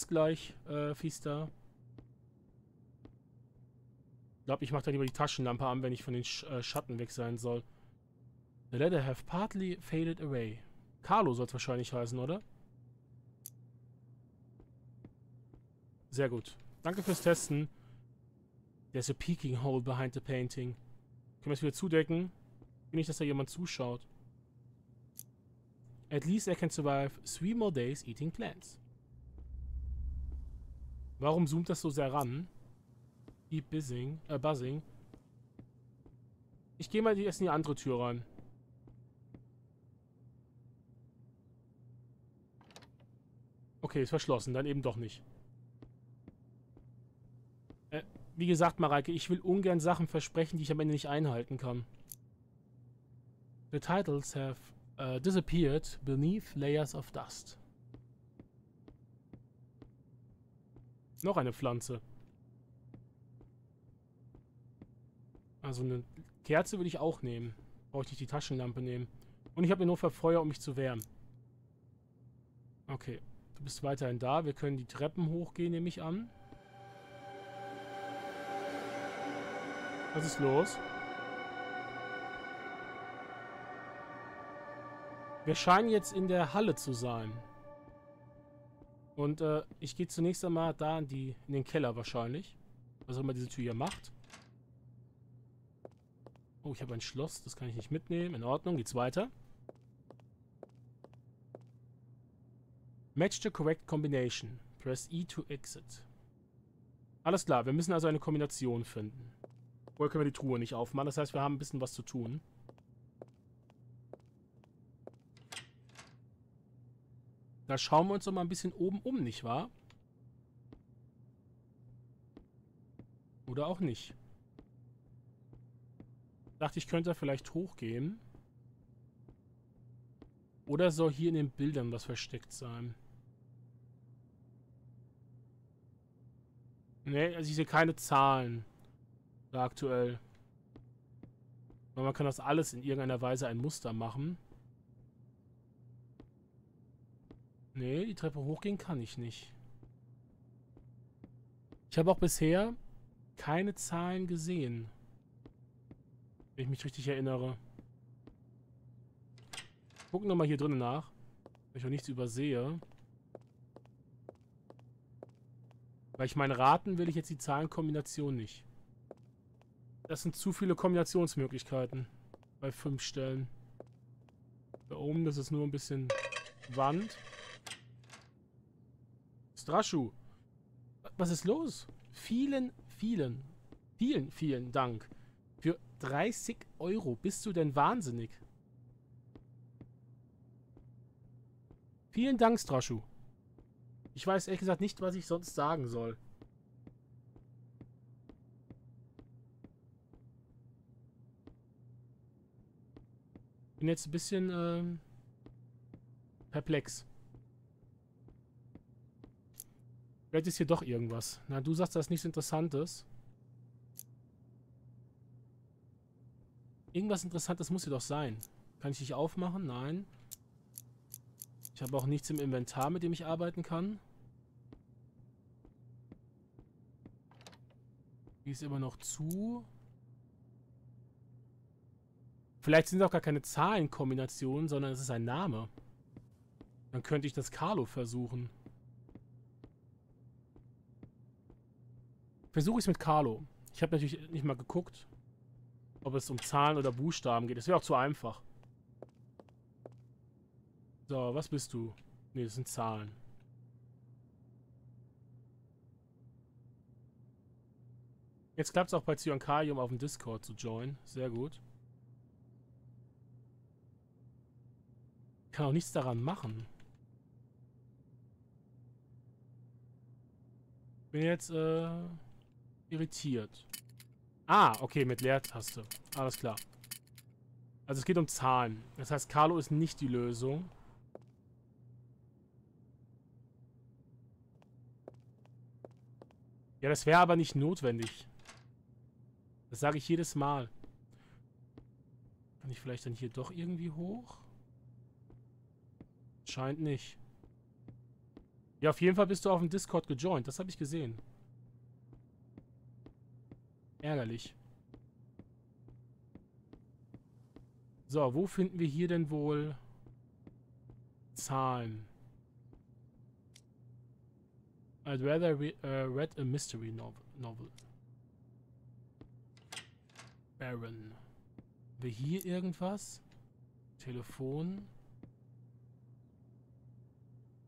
Bis gleich, äh, Fiesta. Ich glaube, ich mache dann lieber die Taschenlampe an, wenn ich von den Sch äh, Schatten weg sein soll. The letter have partly faded away. Carlo soll es wahrscheinlich heißen, oder? Sehr gut. Danke fürs Testen. There's a peeking hole behind the painting. Können wir es wieder zudecken? Ich will nicht, dass da jemand zuschaut. At least I can survive three more days eating plants. Warum zoomt das so sehr ran? Keep buzzing, äh, buzzing. Ich gehe mal erst in die andere Tür rein. Okay, ist verschlossen, dann eben doch nicht. Äh, wie gesagt, Mareike, ich will ungern Sachen versprechen, die ich am Ende nicht einhalten kann. The titles have uh, disappeared beneath layers of dust. Noch eine Pflanze. Also eine Kerze würde ich auch nehmen. Brauche ich nicht die Taschenlampe nehmen. Und ich habe mir nur Feuer, um mich zu wärmen. Okay. Du bist weiterhin da. Wir können die Treppen hochgehen, nehme ich an. Was ist los? Wir scheinen jetzt in der Halle zu sein. Und äh, ich gehe zunächst einmal da in, die, in den Keller wahrscheinlich. Was auch immer diese Tür hier macht. Oh, ich habe ein Schloss. Das kann ich nicht mitnehmen. In Ordnung. Geht's weiter. Match the correct combination. Press E to exit. Alles klar. Wir müssen also eine Kombination finden. Vorher können wir die Truhe nicht aufmachen. Das heißt, wir haben ein bisschen was zu tun. Da schauen wir uns doch mal ein bisschen oben um, nicht wahr? Oder auch nicht. Dachte, ich könnte vielleicht hochgehen. Oder soll hier in den Bildern was versteckt sein? Ne, also ich sehe keine Zahlen. Da aktuell. Aber man kann das alles in irgendeiner Weise ein Muster machen. Nee, die Treppe hochgehen kann ich nicht. Ich habe auch bisher keine Zahlen gesehen. Wenn ich mich richtig erinnere. Gucken wir mal hier drinnen nach. Wenn ich auch nichts übersehe. Weil ich meine, raten will ich jetzt die Zahlenkombination nicht. Das sind zu viele Kombinationsmöglichkeiten. Bei fünf Stellen. Da oben, das ist nur ein bisschen Wand. Straschu. Was ist los? Vielen, vielen, vielen, vielen Dank. Für 30 Euro. Bist du denn wahnsinnig? Vielen Dank, Straschu. Ich weiß ehrlich gesagt nicht, was ich sonst sagen soll. Bin jetzt ein bisschen ähm, perplex. Vielleicht ist hier doch irgendwas. Na, du sagst, das ist nichts Interessantes. Irgendwas Interessantes muss hier doch sein. Kann ich dich aufmachen? Nein. Ich habe auch nichts im Inventar, mit dem ich arbeiten kann. Die ist immer noch zu. Vielleicht sind es auch gar keine Zahlenkombinationen, sondern es ist ein Name. Dann könnte ich das Carlo versuchen. Versuche ich es mit Carlo. Ich habe natürlich nicht mal geguckt, ob es um Zahlen oder Buchstaben geht. Das wäre auch zu einfach. So, was bist du? Ne, das sind Zahlen. Jetzt klappt es auch bei Zyankalium auf dem Discord zu joinen. Sehr gut. Ich kann auch nichts daran machen. Bin jetzt, äh irritiert. Ah, okay, mit Leertaste. Alles klar. Also es geht um Zahlen. Das heißt, Carlo ist nicht die Lösung. Ja, das wäre aber nicht notwendig. Das sage ich jedes Mal. Kann ich vielleicht dann hier doch irgendwie hoch? Scheint nicht. Ja, auf jeden Fall bist du auf dem Discord gejoint. Das habe ich gesehen. Ärgerlich. So, wo finden wir hier denn wohl Zahlen? I'd rather re uh, read a mystery novel. novel. Baron. Haben wir hier irgendwas? Telefon.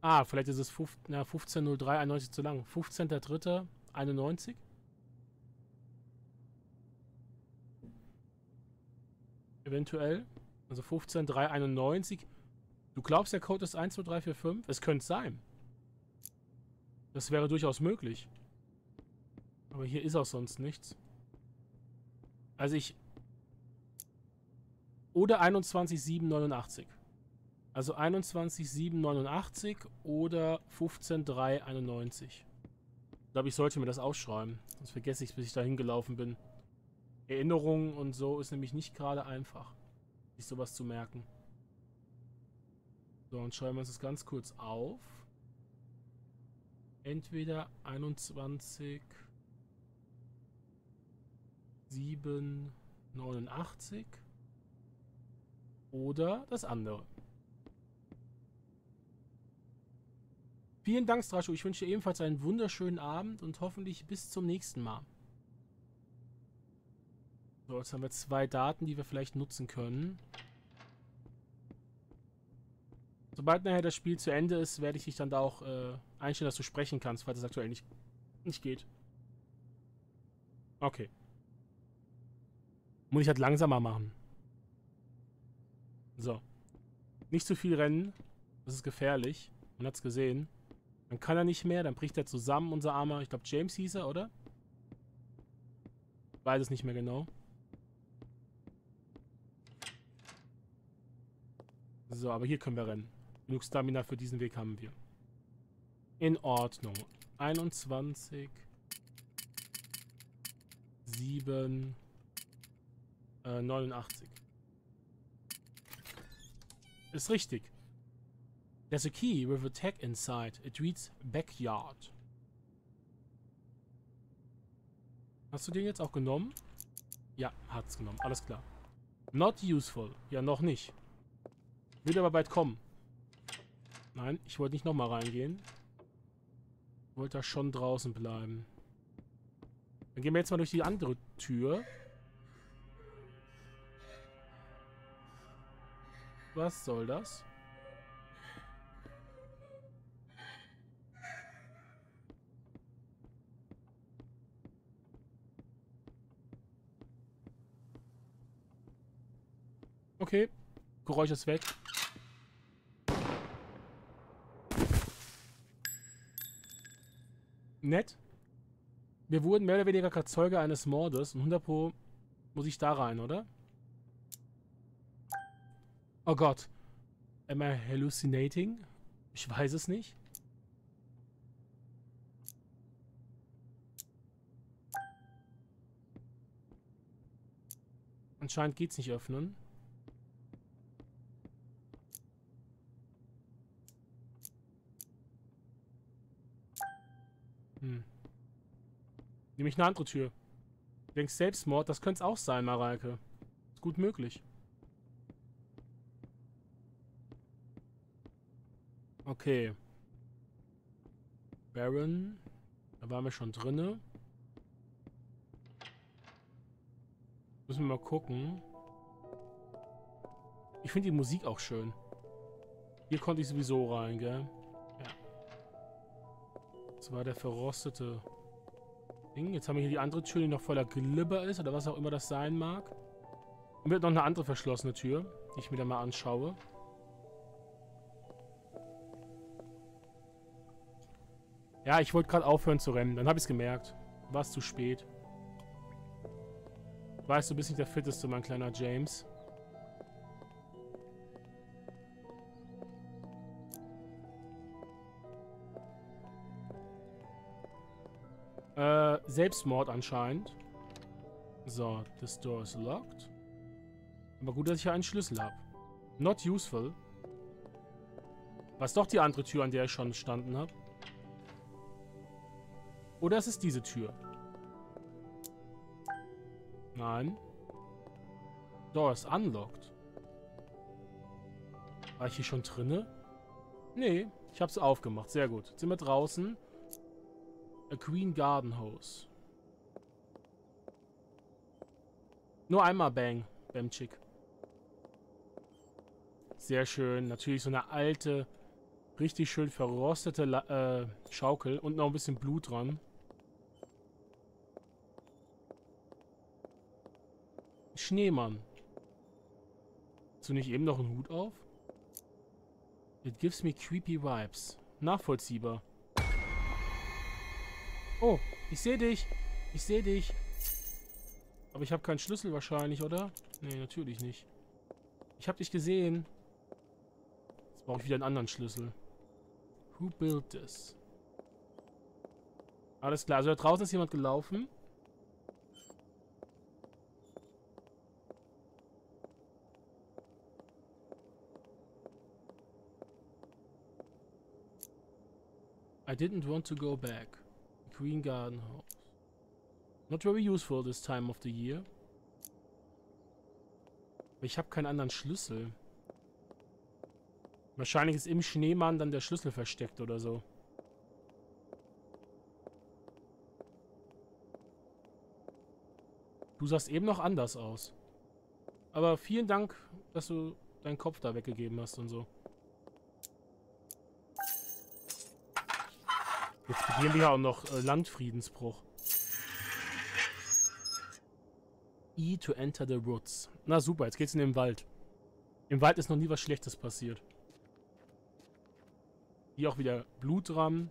Ah, vielleicht ist es 15.03.91 zu lang. 15.03.91? Eventuell. Also 15.03.91. Du glaubst, der Code ist 12345? Es könnte sein. Das wäre durchaus möglich. Aber hier ist auch sonst nichts. Also ich... Oder 21.789. Also 21.789 oder 15.391. Ich glaube, ich sollte mir das ausschreiben. Sonst vergesse ich es, bis ich dahin gelaufen bin. Erinnerungen und so ist nämlich nicht gerade einfach, sich sowas zu merken. So, und schreiben wir uns das ganz kurz auf. Entweder 21 7 89 oder das andere. Vielen Dank, Strascho. Ich wünsche dir ebenfalls einen wunderschönen Abend und hoffentlich bis zum nächsten Mal. So, jetzt haben wir zwei Daten, die wir vielleicht nutzen können. Sobald nachher das Spiel zu Ende ist, werde ich dich dann da auch äh, einstellen, dass du sprechen kannst, falls es aktuell nicht, nicht geht. Okay. Muss ich halt langsamer machen. So. Nicht zu viel rennen. Das ist gefährlich. Man hat es gesehen. Dann kann er nicht mehr. Dann bricht er zusammen, unser armer. Ich glaube, James hieß er, oder? Weiß es nicht mehr genau. So, aber hier können wir rennen. Genug Stamina für diesen Weg haben wir. In Ordnung. 21. 7. Äh, 89. Ist richtig. There's a key with a tag inside. It reads backyard. Hast du den jetzt auch genommen? Ja, hat's genommen. Alles klar. Not useful. Ja, noch nicht. Wird aber bald kommen. Nein, ich wollte nicht nochmal reingehen. Ich wollte da schon draußen bleiben. Dann gehen wir jetzt mal durch die andere Tür. Was soll das? Okay, Geräusch ist weg. Nett. Wir wurden mehr oder weniger gerade Zeuge eines Mordes und 100 Pro muss ich da rein, oder? Oh Gott. Am I hallucinating? Ich weiß es nicht. Anscheinend geht's nicht öffnen. Hm. Nehme ich eine andere Tür. Du denkst Selbstmord, das könnte es auch sein, Mareike. Ist gut möglich. Okay. Baron. Da waren wir schon drinne. Müssen wir mal gucken. Ich finde die Musik auch schön. Hier konnte ich sowieso rein, gell? Das war der verrostete Ding. Jetzt haben wir hier die andere Tür, die noch voller Glibber ist, oder was auch immer das sein mag. Und wird noch eine andere verschlossene Tür, die ich mir dann mal anschaue. Ja, ich wollte gerade aufhören zu rennen. Dann habe ich es gemerkt. War es zu spät. Weißt du, bist nicht der Fitteste, mein kleiner James. Äh, Selbstmord anscheinend. So, this door is locked. Aber gut, dass ich hier einen Schlüssel habe. Not useful. Was doch die andere Tür, an der ich schon gestanden habe. Oder es ist diese Tür. Nein. Door ist unlocked. War ich hier schon drinne? Nee, ich hab's aufgemacht. Sehr gut. Jetzt sind wir draußen. A Queen Garden Hose. Nur einmal Bang, Bamchick. Sehr schön. Natürlich so eine alte, richtig schön verrostete La äh, Schaukel und noch ein bisschen Blut dran. Schneemann. Hast du nicht eben noch einen Hut auf? It gives me creepy vibes. Nachvollziehbar. Oh, ich sehe dich. Ich sehe dich. Aber ich habe keinen Schlüssel wahrscheinlich, oder? Nee, natürlich nicht. Ich habe dich gesehen. Jetzt brauche ich wieder einen anderen Schlüssel. Who built this? Alles klar, also da draußen ist jemand gelaufen. I didn't want to go back. Green Garden House. Not very useful this time of the year. Ich habe keinen anderen Schlüssel. Wahrscheinlich ist im Schneemann dann der Schlüssel versteckt oder so. Du sahst eben noch anders aus. Aber vielen Dank, dass du deinen Kopf da weggegeben hast und so. Jetzt begehen wir ja auch noch äh, Landfriedensbruch. E to enter the woods. Na super, jetzt geht's in den Wald. Im Wald ist noch nie was Schlechtes passiert. Hier auch wieder Blut dran.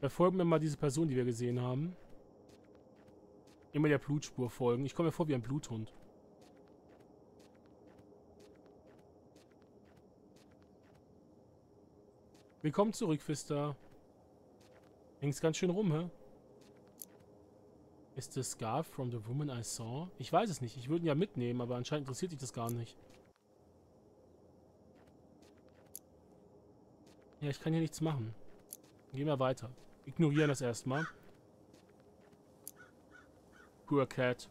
Verfolgen wir mal diese Person, die wir gesehen haben. Immer der Blutspur folgen. Ich komme mir vor wie ein Bluthund. Willkommen zurück, Fister. Hängst ganz schön rum, hä? Ist the scarf from the woman I saw? Ich weiß es nicht. Ich würde ihn ja mitnehmen, aber anscheinend interessiert dich das gar nicht. Ja, ich kann hier nichts machen. Gehen wir weiter. Ignorieren das erstmal. Poor cat.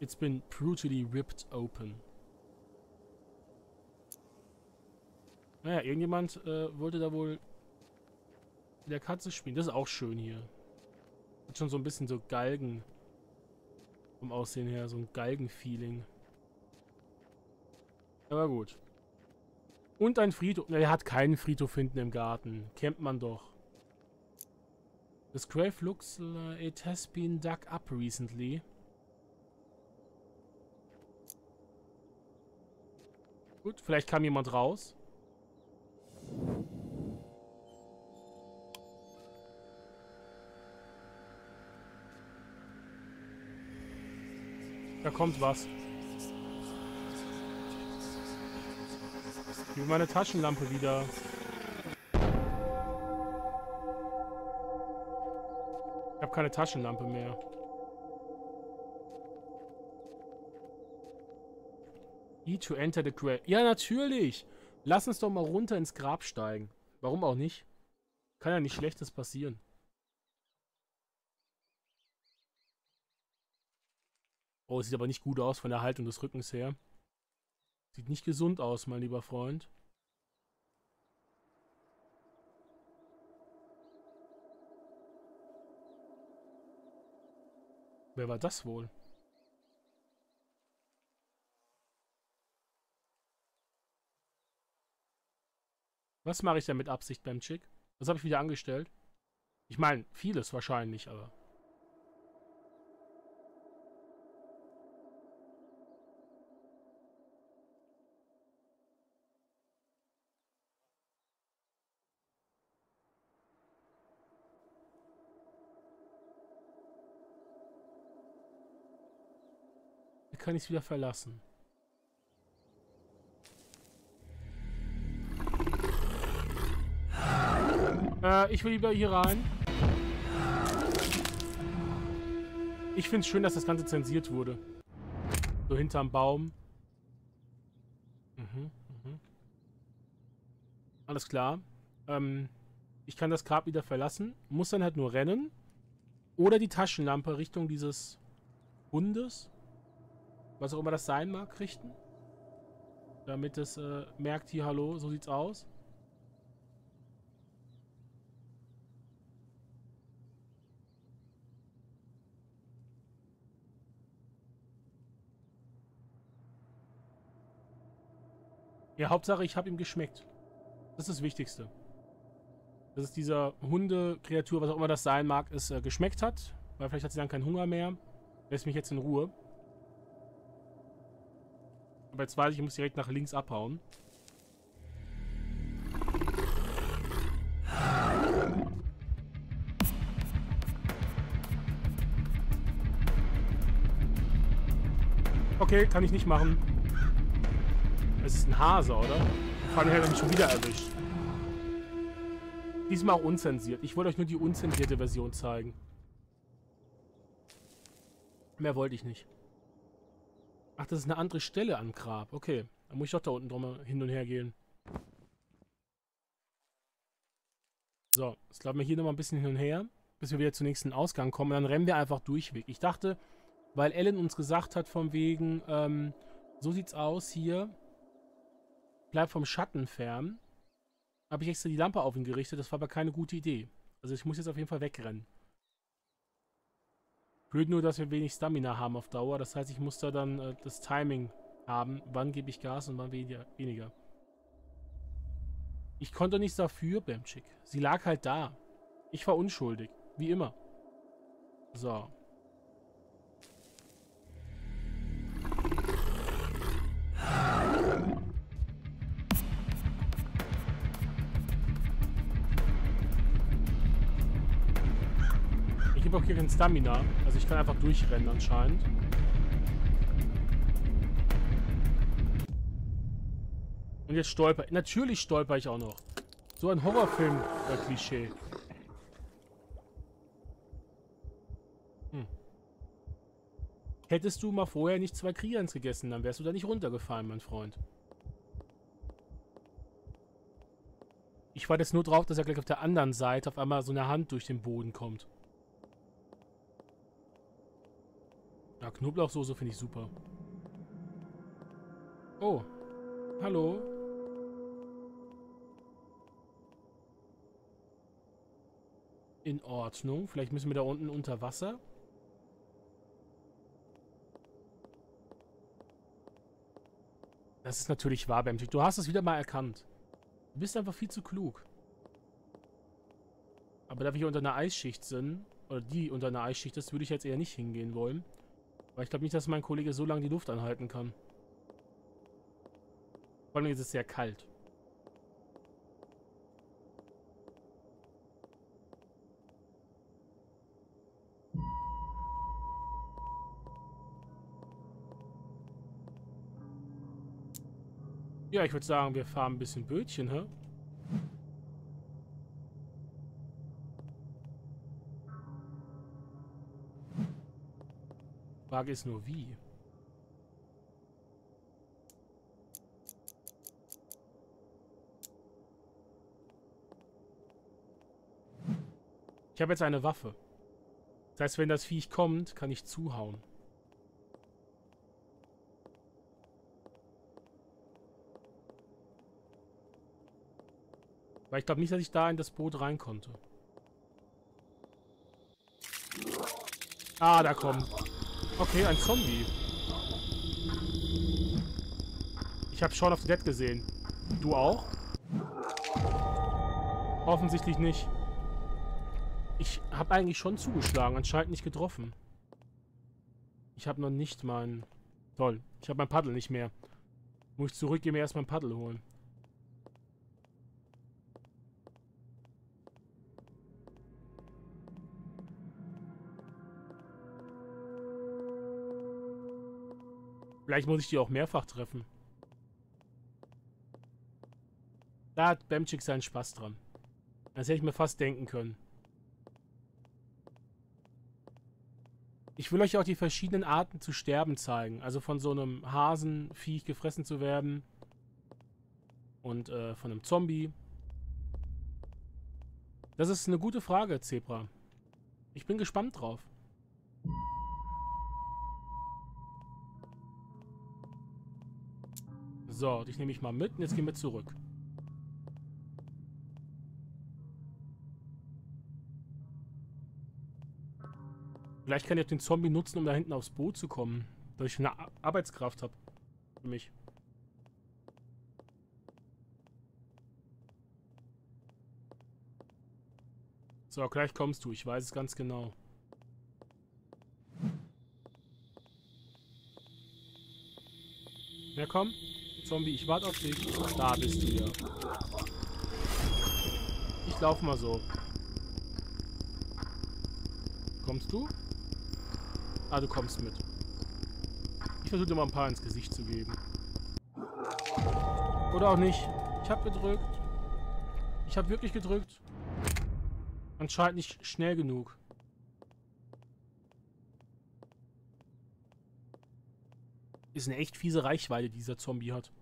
It's been brutally ripped open. Naja, irgendjemand äh, wollte da wohl mit der Katze spielen. Das ist auch schön hier. Hat schon so ein bisschen so Galgen vom Aussehen her. So ein Galgen-Feeling. Aber gut. Und ein Friedhof. Er hat keinen Friedhof hinten im Garten. Kennt man doch. This grave looks like it has been dug up recently. Gut, vielleicht kam jemand raus. Da kommt was. Gib meine Taschenlampe wieder. Ich habe keine Taschenlampe mehr. E to enter the grave. Ja, natürlich. Lass uns doch mal runter ins Grab steigen. Warum auch nicht? Kann ja nicht Schlechtes passieren. Oh, sieht aber nicht gut aus von der Haltung des Rückens her. Sieht nicht gesund aus, mein lieber Freund. Wer war das wohl? Was mache ich denn mit Absicht beim Chick? Was habe ich wieder angestellt? Ich meine, vieles wahrscheinlich, aber... kann ich es wieder verlassen? Äh, ich will lieber hier rein. Ich finde es schön, dass das Ganze zensiert wurde. So hinterm Baum. Mhm, mhm. Alles klar. Ähm, ich kann das Grab wieder verlassen, muss dann halt nur rennen oder die Taschenlampe Richtung dieses Hundes, was auch immer das sein mag, richten. Damit es äh, merkt, hier, hallo, so sieht's aus. Ja, Hauptsache, ich habe ihm geschmeckt. Das ist das Wichtigste. Dass es dieser Hunde-Kreatur, was auch immer das sein mag, es äh, geschmeckt hat. Weil vielleicht hat sie dann keinen Hunger mehr. Lässt mich jetzt in Ruhe. Aber jetzt weiß ich, ich muss direkt nach links abhauen. Okay, kann ich nicht machen. Es ist ein Hase, oder? Vor allem hat er mich schon wieder erwischt. Diesmal auch unzensiert. Ich wollte euch nur die unzensierte Version zeigen. Mehr wollte ich nicht. Ach, das ist eine andere Stelle am Grab. Okay, dann muss ich doch da unten drum hin und her gehen. So, jetzt laufen wir hier nochmal ein bisschen hin und her, bis wir wieder zum nächsten Ausgang kommen. Und dann rennen wir einfach durchweg. Ich dachte, weil Ellen uns gesagt hat, von wegen, ähm, so sieht's aus hier. Bleib vom Schatten fern. Habe ich extra die Lampe auf ihn gerichtet. Das war aber keine gute Idee. Also ich muss jetzt auf jeden Fall wegrennen. Blöd nur, dass wir wenig Stamina haben auf Dauer. Das heißt, ich muss da dann äh, das Timing haben. Wann gebe ich Gas und wann weniger. Ich konnte nichts dafür, Bemchik. Sie lag halt da. Ich war unschuldig. Wie immer. So. Habe auch hier kein Stamina. Also ich kann einfach durchrennen anscheinend. Und jetzt stolper. Natürlich stolper ich auch noch. So ein Horrorfilm-Klischee. Hm. Hättest du mal vorher nicht zwei Krians gegessen, dann wärst du da nicht runtergefallen, mein Freund. Ich warte jetzt nur drauf, dass er gleich auf der anderen Seite auf einmal so eine Hand durch den Boden kommt. Ja, Knoblauchsoße finde ich super. Oh. Hallo. In Ordnung. Vielleicht müssen wir da unten unter Wasser. Das ist natürlich wahr, Bamtik. Du hast es wieder mal erkannt. Du bist einfach viel zu klug. Aber da wir hier unter einer Eisschicht sind, oder die unter einer Eisschicht ist, würde ich jetzt eher nicht hingehen wollen. Weil ich glaube nicht, dass mein Kollege so lange die Luft anhalten kann. Vor allem ist es sehr kalt. Ja, ich würde sagen, wir fahren ein bisschen Bötchen, hä? Frage ist nur wie. Ich habe jetzt eine Waffe. Das heißt, wenn das Viech kommt, kann ich zuhauen. Weil ich glaube nicht, dass ich da in das Boot rein konnte. Ah, da kommt. Okay, ein Zombie. Ich habe Shaun of the Dead gesehen. Du auch? Offensichtlich nicht. Ich habe eigentlich schon zugeschlagen, anscheinend nicht getroffen. Ich habe noch nicht mein... Toll, ich habe mein Paddel nicht mehr. Muss ich zurückgehen, mir erst mein Paddel holen. Vielleicht muss ich die auch mehrfach treffen. Da hat Bamchick seinen Spaß dran. Das hätte ich mir fast denken können. Ich will euch auch die verschiedenen Arten zu sterben zeigen. Also von so einem Hasenviech gefressen zu werden. Und äh, von einem Zombie. Das ist eine gute Frage, Zebra. Ich bin gespannt drauf. So, dich nehme ich mal mit und jetzt gehen wir zurück. Vielleicht kann ich den Zombie nutzen, um da hinten aufs Boot zu kommen. Dass ich eine Arbeitskraft habe. Für mich. So, gleich kommst du. Ich weiß es ganz genau. Ja, komm. Zombie, ich warte auf dich. Da bist du ja. Ich lauf mal so. Kommst du? Ah, du kommst mit. Ich versuche dir mal ein paar ins Gesicht zu geben. Oder auch nicht. Ich habe gedrückt. Ich habe wirklich gedrückt. Anscheinend nicht schnell genug. Ist eine echt fiese Reichweite, die dieser Zombie hat.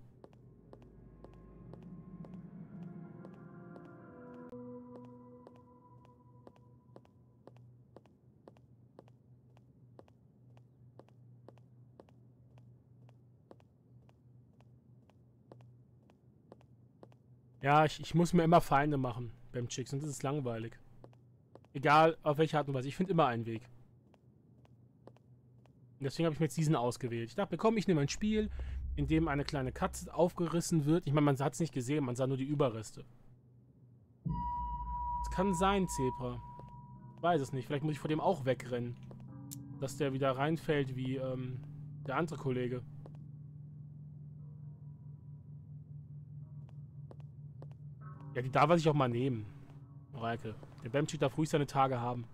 Ja, ich, ich muss mir immer Feinde machen beim Chick, sonst ist es langweilig. Egal auf welche Art und Weise. Ich finde immer einen Weg. Deswegen habe ich mir jetzt diesen ausgewählt. Ich dachte, komm, ich nehme ein Spiel, in dem eine kleine Katze aufgerissen wird. Ich meine, man hat es nicht gesehen, man sah nur die Überreste. Es kann sein, Zebra. Ich weiß es nicht. Vielleicht muss ich vor dem auch wegrennen. Dass der wieder reinfällt wie ähm, der andere Kollege. Ja, die darf er sich auch mal nehmen. Reike. Der Bamchick darf ruhig seine Tage haben.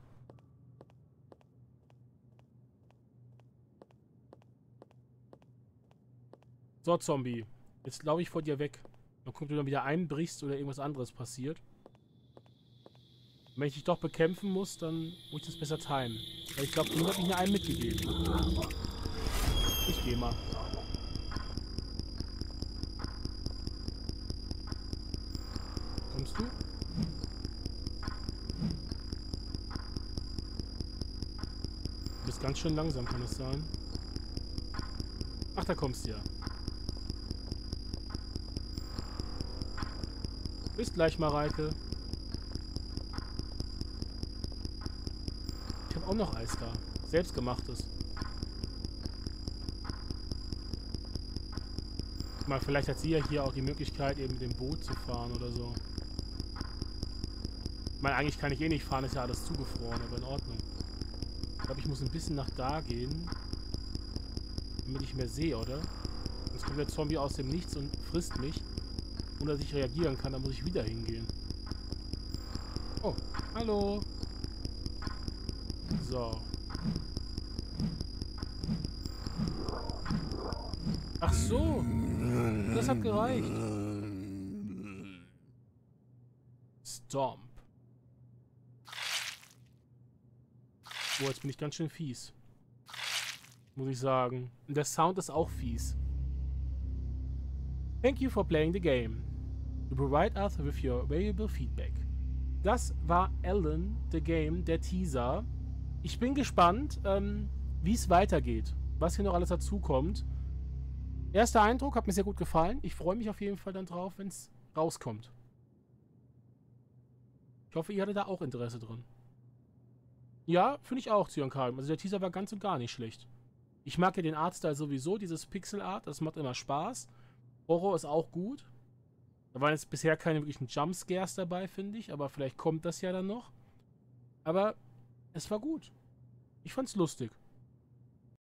So, Zombie. Jetzt laufe ich vor dir weg. Dann kommt du dann wieder einbrichst oder irgendwas anderes passiert. Wenn ich dich doch bekämpfen muss, dann muss ich das besser timen. Weil ich glaube, du hast mir einen mitgegeben. Ich gehe mal. Kommst du? Du bist ganz schön langsam, kann das sein? Ach, da kommst du ja. Bis gleich, Mareike. Ich habe auch noch Eis da. Selbstgemachtes. Mal, vielleicht hat sie ja hier auch die Möglichkeit, eben mit dem Boot zu fahren oder so. Ich meine, eigentlich kann ich eh nicht fahren, ist ja alles zugefroren, aber in Ordnung. Ich glaube, ich muss ein bisschen nach da gehen. Damit ich mehr sehe, oder? Sonst kommt der Zombie aus dem Nichts und frisst mich. Und dass ich reagieren kann, dann muss ich wieder hingehen. Oh, hallo. So. Ach so. Das hat gereicht. Stomp. Boah, jetzt bin ich ganz schön fies. Muss ich sagen. Und der Sound ist auch fies. Thank you for playing the game. You provide us with your valuable feedback. Das war Alan, the Game, der Teaser. Ich bin gespannt, ähm, wie es weitergeht. Was hier noch alles dazukommt. Erster Eindruck hat mir sehr gut gefallen. Ich freue mich auf jeden Fall dann drauf, wenn es rauskommt. Ich hoffe, ihr hattet da auch Interesse drin. Ja, finde ich auch, Zion Kalm. Also der Teaser war ganz und gar nicht schlecht. Ich mag ja den Artstyle sowieso, dieses Pixel Art. Das macht immer Spaß. Horror ist auch gut. Da waren jetzt bisher keine wirklichen Jumpscares dabei, finde ich. Aber vielleicht kommt das ja dann noch. Aber es war gut. Ich fand's lustig.